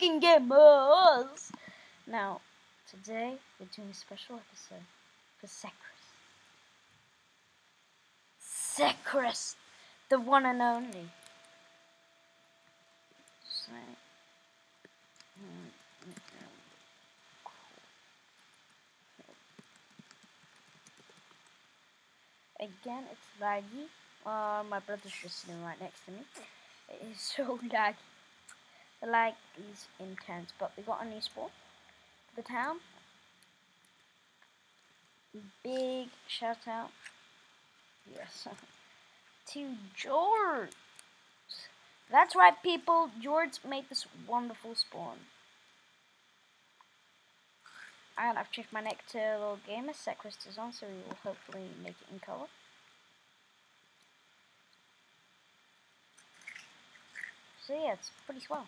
fucking gamers! Now, today we're doing a special episode for Secris. Secris, the one and only. So, Again, it's laggy. Uh, my brother's just sitting right next to me. It is so laggy. The lag is intense, but we got a new spawn for the town. Big shout out, yes, to George. That's right, people. George made this wonderful spawn. And I've changed my neck to a little gamer set crystals on, so we will hopefully make it in color. So yeah, it's pretty swell.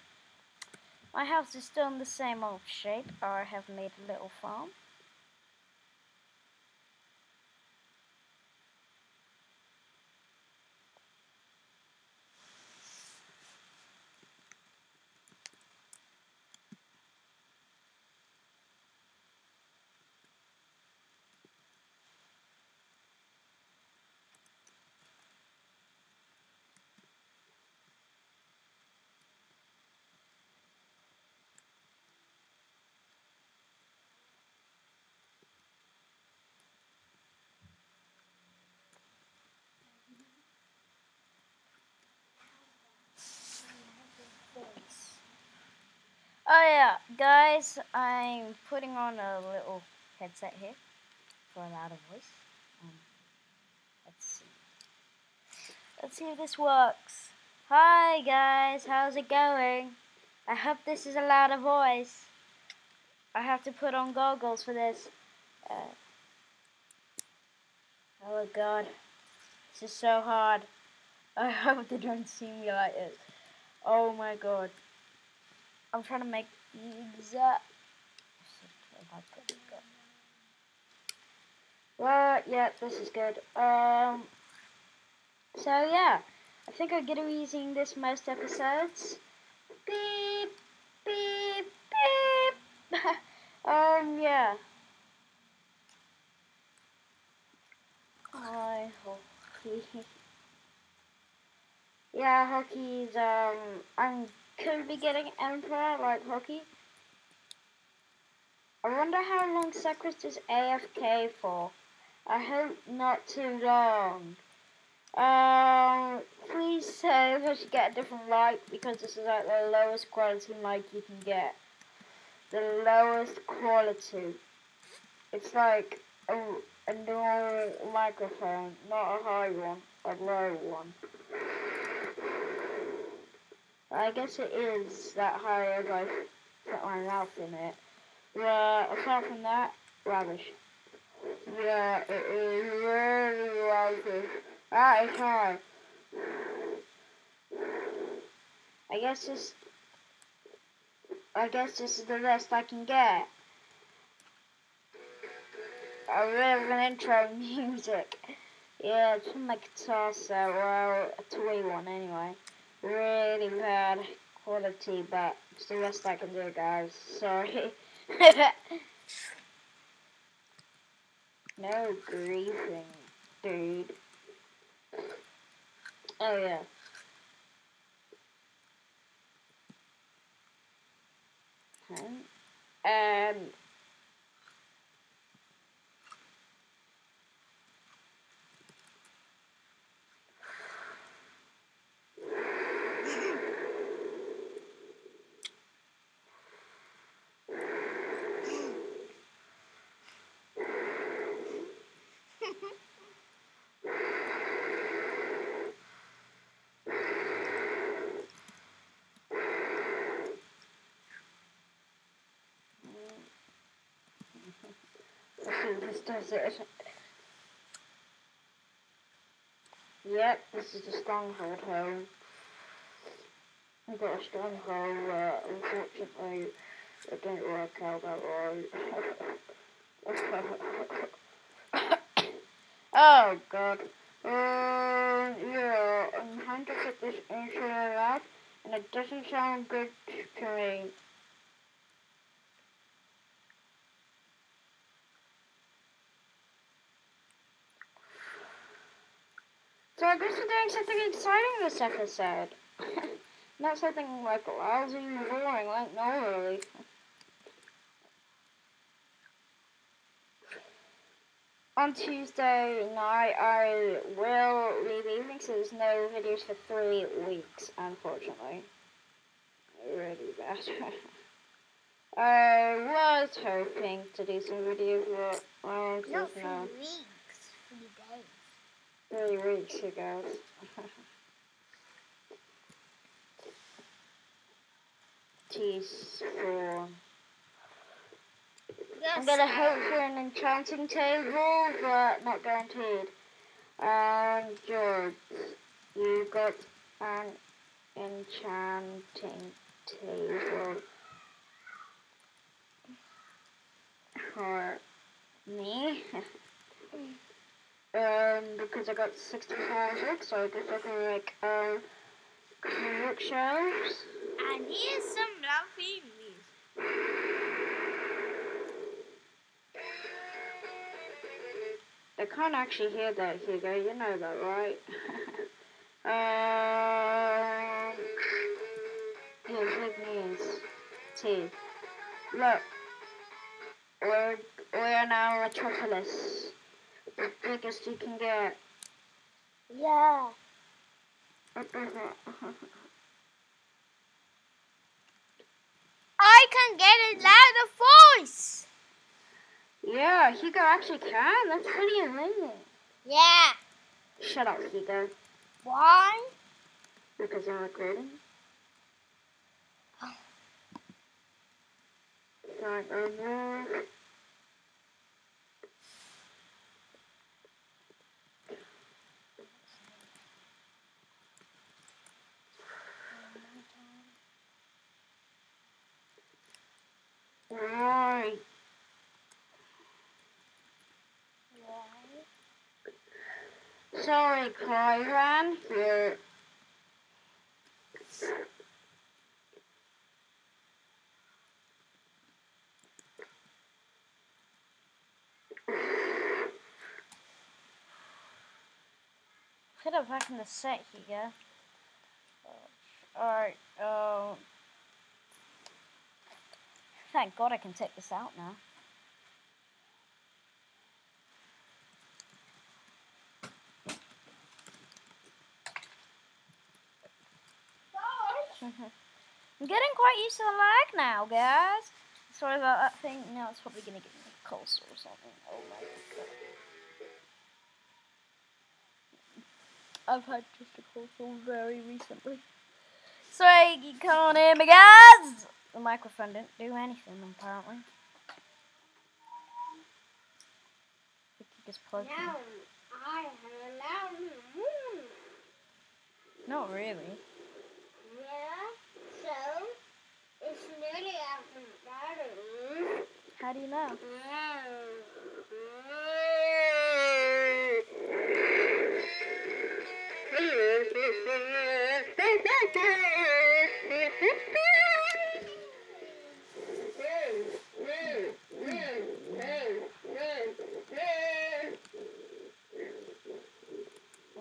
My house is still in the same old shape, I have made a little farm. Oh yeah, guys, I'm putting on a little headset here for a louder voice. Um, let's see. Let's see if this works. Hi guys, how's it going? I hope this is a louder voice. I have to put on goggles for this. Uh, oh god, this is so hard. I hope they don't see me like this. Oh my god. I'm trying to make the exact. Well, yeah, this is good. Um, so yeah, I think I'm gonna be using this most episodes. Beep, beep, beep. um, yeah. I hockey. yeah, hockey's um, I'm could be getting Emperor like hockey. I wonder how long Secris is AFK for. I hope not too long. Um, please if I should get a different light because this is like the lowest quality light you can get. The lowest quality. It's like a, a normal microphone, not a high one, a low one. I guess it is that high as I put my mouth in it. But apart from that, rubbish. Yeah, it is really rubbish. That is high. I guess this I guess this is the best I can get. A bit of an intro music. Yeah, it's from my guitar set, well, a toy one anyway really bad quality, but it's the best I can do, guys. Sorry. no griefing, dude. Oh, yeah. Um, this. Yep, this is the stronghold home. I got a stronghold, but unfortunately it didn't work out that right. oh god. Um, yeah, I'm trying to get this the lab, and it doesn't sound good to me. So I guess we're doing something exciting this episode. Not something like lousy and boring like normally. On Tuesday night, I will leave evening, so there's no videos for three weeks, unfortunately. Really bad. I was hoping to do some videos, but I Not just three no. weeks, three days. Three weeks ago. Teaspoon. I'm gonna hope uh, for an enchanting table, but not guaranteed. And George, you got an enchanting table for me. um, because I got 64 books, so I guess I can make um, bookshelves. And here's some lovely music. I can't actually hear that, Hugo. You know that, right? um, here's big news. T. Look, we're we're now metropolis, the biggest you can get. Yeah. I can get a louder voice. yeah, Hugo actually can. That's pretty amazing. Yeah. Shut up, Hugo, Why? because I'm recording. Over. Right. Sorry, Kyran. You're Put it back in the set here. Alright, um. Thank God I can take this out now. I'm getting quite used to the lag now, guys. Sorry about that thing. Now it's probably gonna give me a cold or something. Oh my god. I've had just a cold sore very recently. Sorry, you can't hear me, guys. The microphone didn't do anything apparently. I just plugged in. Now I have a loud. Not really. Yeah, so it's nearly after battle. How do you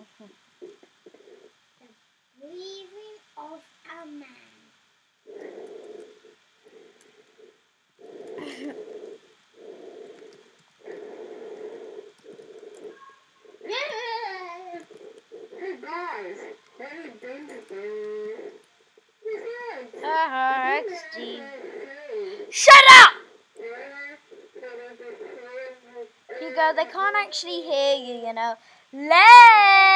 know? Leaving of a man. Hey guys, what are you doing today? Uh-huh, XD. Shut up! Hugo, they can't actually hear you, you know. Len!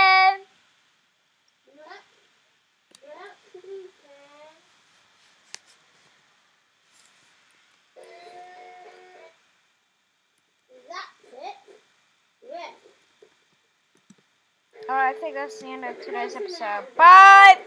Think that's the end of today's episode. Bye!